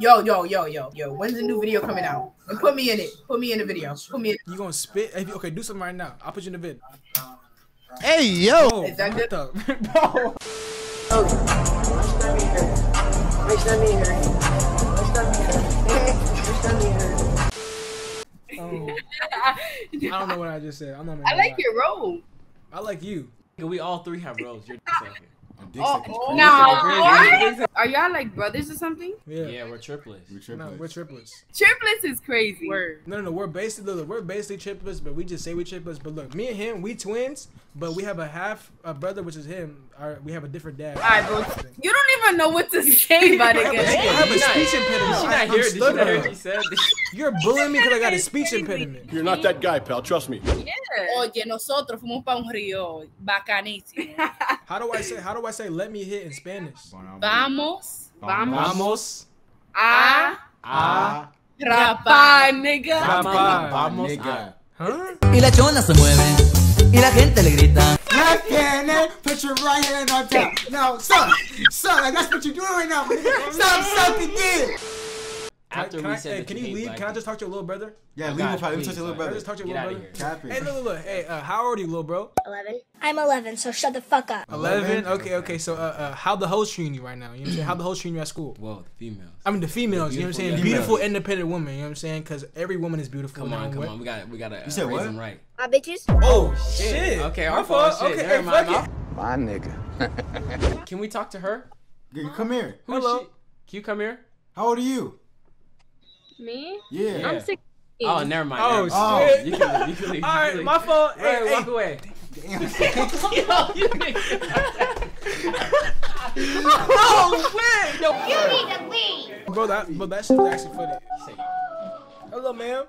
Yo, yo, yo, yo, yo. When's the new video coming out? And put me in it. Put me in the video. Put me in. You gonna spit? If Okay, do something right now. I'll put you in the vid. Hey yo! Oh, Is that good? the? Bro. Oh, I don't know what I just said. I'm not. I like your role. I like you. We all three have roles. You're the second. Oh, Yeah, no. Are y'all like brothers or something? Yeah. Yeah, we're triplets. No, we're triplets. Triplets is crazy. Word. No, no, no. We're basically look, we're basically triplets, but we just say we triplets. But look, me and him, we twins, but we have a half a brother, which is him. Our, we have a different dad. All right, bro. You don't even know what to say about it, I have a- have a Did not- speech impediment. Did she not I'm? Did she not hear what she said? You're bullying me because I got a speech impediment. You're not that guy, pal. Trust me. Yeah. Oye, nosotros fuimos para un río bacanísimo. How do I say? How do I say? Let me hit in Spanish. Vamos, vamos Vamos a Ah, rapar, nigga. rapar. vamos a. Huh? Y la chona se mueve y la gente le grita. Left hand in, put your right hand on top. Now, suck, suck. Like that's what you're doing right now. Stop sucking dick. After can we I, said hey, that can you you leave? black Can I just talk to your little brother? Yeah, leave God, him. Let me please, touch your little like, Can I brother. just talk to your Get little brother? here. Hey, look, look, look. Hey, uh, how old are you, little bro? 11. I'm 11, so shut the fuck up. 11? Okay, okay. So, uh, uh, how the hoes treating you right now? You know what I'm saying? How the hoes treating you at school? Well, the females. I mean, the females, you know what I'm saying? beautiful Beautiful, independent women, you know what I'm saying? Because every woman is beautiful. Come on, come way. on. We got we got to uh, said raise what? them right. My bitches? Oh, shit. Okay, My our fault. fault. Okay, never hey, mind. fuck it. My nigga. Can we talk to her? You come here. Who is Hello. Can you come here? How old are you? Me? Yeah. Yeah. I'm 16. Oh, never mind. Oh, never mind. shit. You can. You can leave. All you can leave. my fault. Hey, Hey, walk away. Damn. Yo, you nigga. Oh, wait. Yo, You need oh, to leave. bro, that, bro, that shit was actually funny. Hello, ma'am.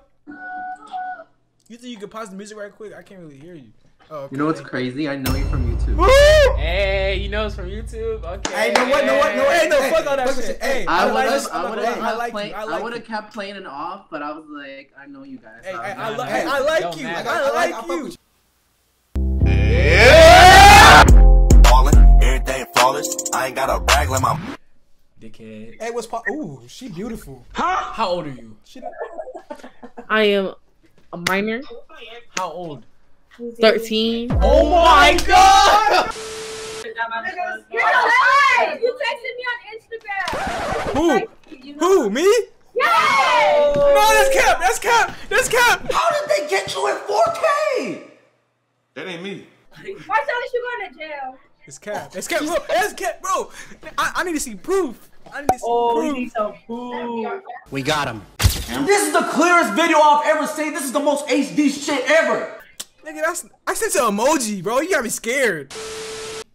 You think you could pause the music right quick? I can't really hear you. Oh, okay. You know what's crazy? I know you from YouTube. Hey, you know it's from YouTube. Okay. Hey, no what? No what? No Hey, no, Hey, fuck all that shit. shit. Hey, I I would like have. I would I have like kept you. playing. I I, like would have kept playing it off, but I was like, I know you guys. Hey, so I'm I, Hey, hey, I like you. I, I got- I like you. with Ballin', everything flawless. I ain't got a brag like my. Dickhead. Hey, what's pop? Ooh, she beautiful. How old are you? She. I am a minor, How old? 13. Oh my god! You texted me on Instagram. Who? Who? Me? Yes! No, that's cap. That's cap. That's cap. How did they get you in 4K? That ain't me. Why is you going to jail? It's cap. It's cap, bro. That's cap, bro. I, I need to see proof. I need to see oh, proof. some food. We got him. This is the clearest video I've ever seen. This is the most HD shit ever. Nigga, that's I sent an emoji, bro. You got me scared.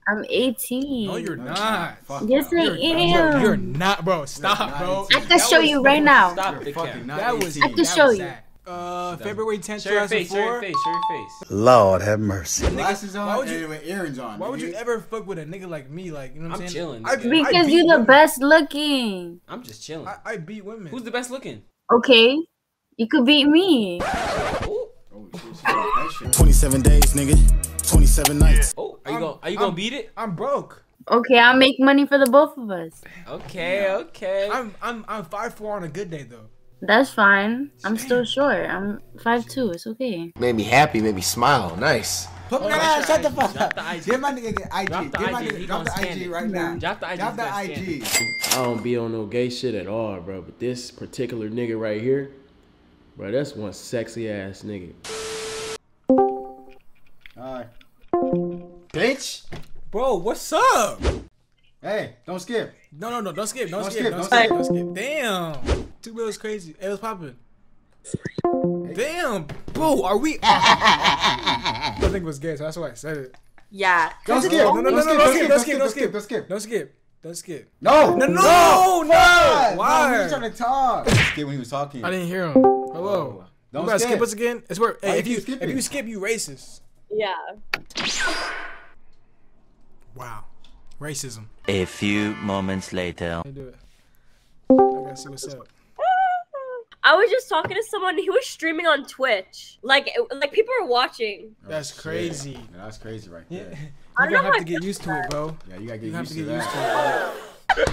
I'm 18. No, you're not. yes, I You're, am. bro, you're not, bro. Stop, not bro. I can show you right now. Stop the Fucking cap. not That was. 18. I can that show you. Uh, February 10th, Show your face. Show your face. Show your face. Lord have mercy. Glasses on Why would you- and earrings on. Why would you ever fuck with a nigga like me? Like, you know what I'm, I'm saying? chilling, I, nigga. I Because beat you're the women. best looking. I'm just chilling. I, I beat women. Who's the best looking? Okay. You could beat me. 27 days, nigga. 27 nights. Oh, are you gonna are you gonna beat it? I'm broke. Okay, I'll make money for the both of us. Okay, okay. I'm I'm I'm five four on a good day though. That's fine. I'm still short. I'm 5'2". It's okay. Made me happy, made me smile. Nice. Put me Oh, down, shut shut the the fuck up. Drop the IG. Give my nigga the IG. Drop the Give my nigga, drop the IG right now. Drop the IG, Drop the IG. I don't be on no gay shit at all, bro. But this particular nigga right here, bro, that's one sexy ass nigga. Alright. Bitch. Bro, what's up? Hey, don't skip. No, no, no, don't skip, don't, Don't skip, skip, don't don't skip, skip. don't skip. Damn, two bills crazy. Hey, what's poppin'? Damn, bro, are we? I think it was gay, so that's why I said it. Yeah. Don't skip. No, no, no, no, Don't skip, don't skip, don't skip, Don't skip. don't skip, don't skip. No. No, no, no, no. Why? Why? No, he was trying to talk. Skip when he was talking. I didn't hear him. Hello. Don't you gotta skip skip. us again. It's where. Hey, if you keep skipping? if you skip, you racist. Yeah. Wow, racism. A few moments later. Let me do it. I gotta see what's up. I was just talking to someone. He was streaming on Twitch. Like, like people are watching. Oh, that's crazy. Yeah, that's crazy right there. I You're don't gonna know have to get used to it, bro. Yeah, you gotta get You used to to get used to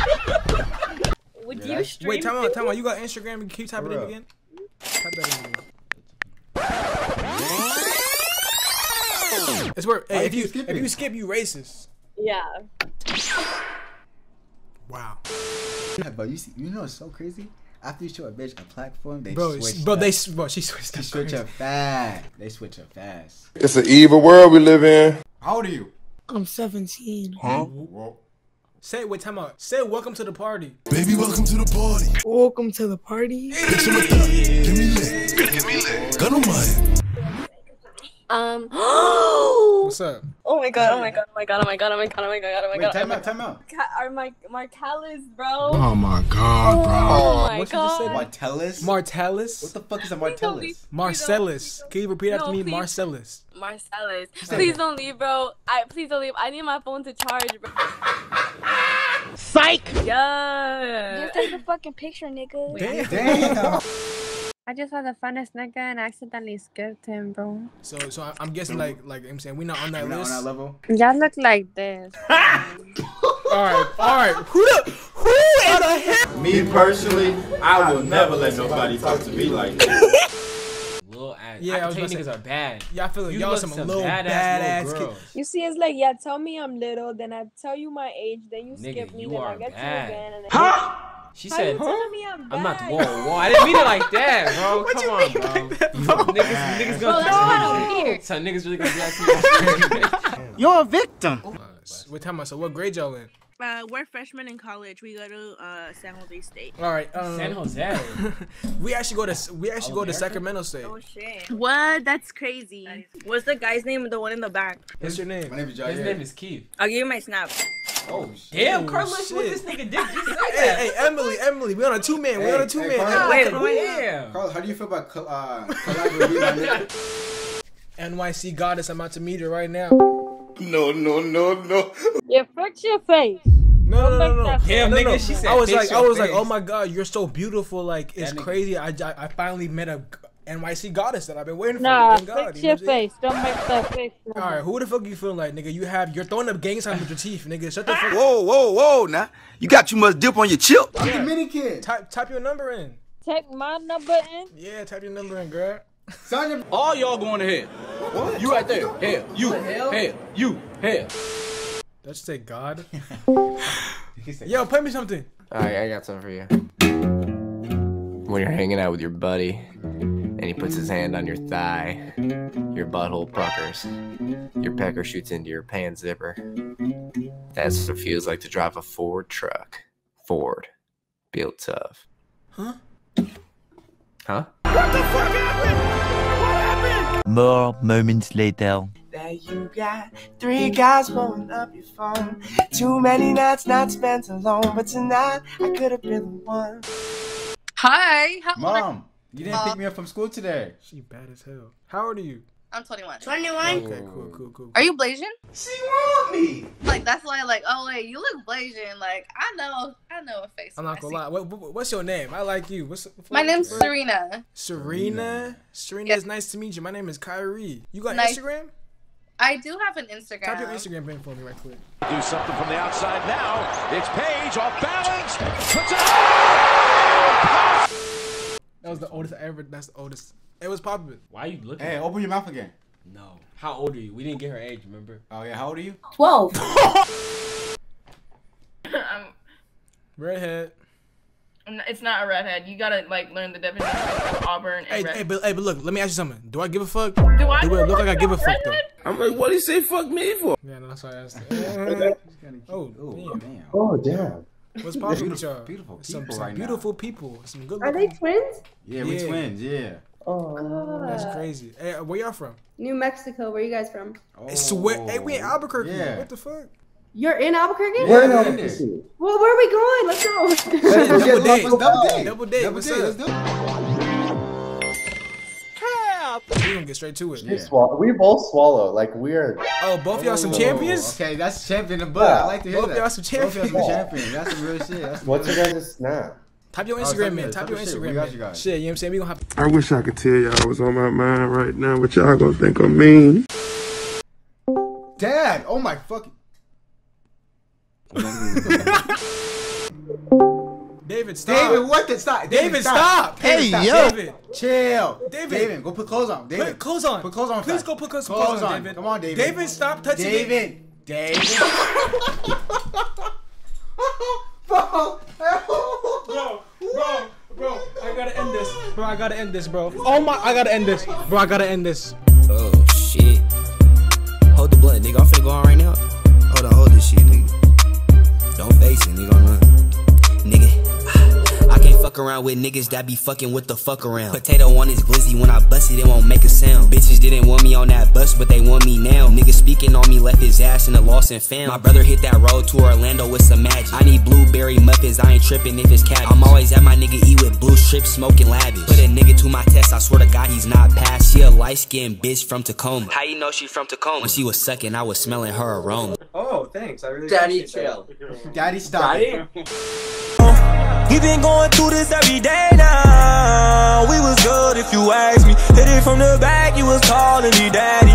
it. We Would Yeah, you stream? Wait, time out, time out. You got Instagram? Can you type For it in again? Type that in again. It's where hey, if you keep skipping? if you skip, you racist. Yeah. Wow, Yeah, but you see, you know it's so crazy. After you show a bitch a platform, they bro, switch. bro, up. they bro, she switched. they up switch crazy. up fast. They switch up fast. It's an evil world we live in. How old are you? I'm 17. Whoa. Say wait, time out. Say welcome to the party. Baby, welcome to the party. Welcome to the party. Give me lit. Give me lit. Gun on my head. Um. What's up? Oh my oh god! Oh my god! Oh my god! Oh my god! Oh my god! Oh my god! Oh my god! Wait, time out, time out. Are my Marsalis, bro? Oh my god, oh, oh my What you say? god! Martellus? Martellus. what the fuck is a Please Martellus? Marsalis. Can you repeat after me? Marsalis. Marsalis. Please don't leave, bro. I please don't leave. I need my phone to charge, bro. Psych! Yeah. Just take a fucking picture, nigga. Damn. Damn. I just saw the funnest nigga and I accidentally skipped him, bro. So so I- I'm guessing like like I'm saying we not on that We're not on that level. Y'all look like this. All right, all right. Who the who in the hell? Me personally, I will never let nobody talk to me like that. Little ass. Yeah, I I was tell you to niggas are bad. Y'all feel like You y'all some some little badass badass little kid. girls. You see, it's like, yeah, tell me I'm little, then I tell you my age, then you Nigga, skip me, you then I get bad. you again. And then Huh? She How said, you telling me I'm? I'm not. Whoa, whoa. I didn't mean it like that, bro. What Come you on, mean bro. like that, bro? Niggas, niggas Bro, gonna. that's why I don't care. So niggas really gonna be asking. You're a victim. Wait, time out. So what grade y'all in? Uh, we're freshmen in college. We go to uh, San Jose State. All right. Um, San Jose. we actually go to we actually go to Sacramento State. Oh shit! What? That's crazy. What's the guy's name? The one in the back. What's your name? My name is His name is Keith. I'll give you my snap. Oh, Damn, Oh, Carlos, what this nigga did? Just say Hey, that. hey, Emily, Emily, we on a two man. we on a two hey, man. Carl. Wait, wait. damn. Carl, how do you feel about uh, collaborating with my nigga? NYC goddess, I'm about to meet her right now. No, no, no, no. You fix your face. No, no, no, no. Don't Damn, no, nigga, no. she said I was fix like, I your was like, oh my god, you're so beautiful. Like it's That crazy. I, I, I finally met a NYC goddess that I've been waiting for. Nah, Thank God, fix you know your what I'm saying? face. Don't make that face. All right, who the fuck you feeling like, nigga? You have you're throwing up gang signs with your teeth, nigga. Shut the fuck. Whoa, whoa, whoa, now. You got too much dip on your chip. I'm the mini kid. Type type your number in. Type my number in. Yeah, type your number in, girl. Sonya, All y'all going to hell. You right there. Hell. You. Hell. You. Hell. Let's say God. Yo, play me something. Alright, I got something for you. When you're hanging out with your buddy and he puts his hand on your thigh, your butthole puckers, your pecker shoots into your pants zipper. That's what it feels like to drive a Ford truck. Ford. Built tough. Huh? Huh? What the fuck happened? What happened? More moments later. that you got three guys blowing up your phone. Too many nights not spent alone, but tonight I could have been the one. Hi. How old are Mom, you didn't pick uh, me up from school today. She bad as hell. How old are you? I'm 21. 21? Okay, cool, cool, cool. Are you Blasian? She want me. Like that's why like oh wait you look Blasian like I know I know a face. I'm not gonna lie. What, what, what's your name? I like you. What's My name's what- Serena. Serena. Serena, it's nice to meet you. My name is Kyrie. You got Nice. Instagram? I do have an Instagram. Type your Instagram in for me right quick. Do something from the outside now. It's Page off balance. Puts That was the oldest I ever. That's the oldest. It was popular. Why are you looking? Hey, open your mouth again. No. How old are you? We didn't get her age, remember? Oh yeah, how old are you? 12. um, Redhead. it's not a redhead. You gotta like learn the definition of Auburn Hey, red. hey, but hey, but look. Let me ask you something. Do I give a fuck? Do I Do give it look like I give a fuck though? I'm like, what do you say fuck me for? Yeah, no, that's why I asked. oh, oh, damn. Oh damn. What's poppin' with y'all? Beautiful people some right now. beautiful people. Some good. Are they twins? Yeah, we Yeah. twins. Yeah. Oh. That's crazy. Hey, uh, where y'all from? New Mexico. Where you guys from? I swear. Hey, we in oh, Albuquerque. Yeah. What the fuck? You're in Albuquerque? We're in Albuquerque. Well, where are we going? Let's go. Shit, Let's double get date. double date. Double date. Double What's date, up? let's do We gonna get straight to it. Yeah. We both swallow. Like we're. Oh, both of y'all some Oh, champions? Okay, that's champion in the book. I like to hear Both that. y'all some champions. Both y'all some champions. champions. That's some real shit. That's What's your shit. guys' snap? Type your Oh, Instagram type in. your- Type type your your shit. Instagram got in. you guys. Shit, you know what I'm saying? We gonna have. I wish I could tell y'all what's on my mind right now, but y'all gonna think I'm mean. Dad, oh my fucking. Damn, David, stop. David, what the stop? David, stop. David, Hey, stop. yo. David, chill. David. David, go put clothes on. David, Put clothes on. Put clothes on. Please go put clothes, Clothes clothes on, on. David. Come on, David. David, stop touching me. David. David. bro, bro, bro, bro, I gotta end this. Bro, I gotta end this, bro. Oh my, I gotta end this. Bro, I gotta end this. Oh shit. Hold the blunt, nigga. I'm finna go on right now. Hold on, hold this shit, nigga. Fuck around with niggas that be fucking with the fuck around. Potato on his glizzy, when I bust it, it won't make a sound. Bitches didn't want me on that bus, but they want me now. Nigga speaking on me, left his ass in a lost and found. My brother hit that road to Orlando with some magic. I need blueberry muffins, I ain't tripping if it's cabbage. I'm always at my nigga E with blue strips, smoking lavish. Put a nigga to my test, I swear to God he's not passed. She a light skinned bitch from Tacoma. How you know she from Tacoma? When she was sucking, I was smelling her aroma. Oh, thanks. I really Daddy, appreciate that. Daddy, stop Daddy? it. He been going through this every day now. We was good if you ask me. Hit it from the back, you was calling me daddy.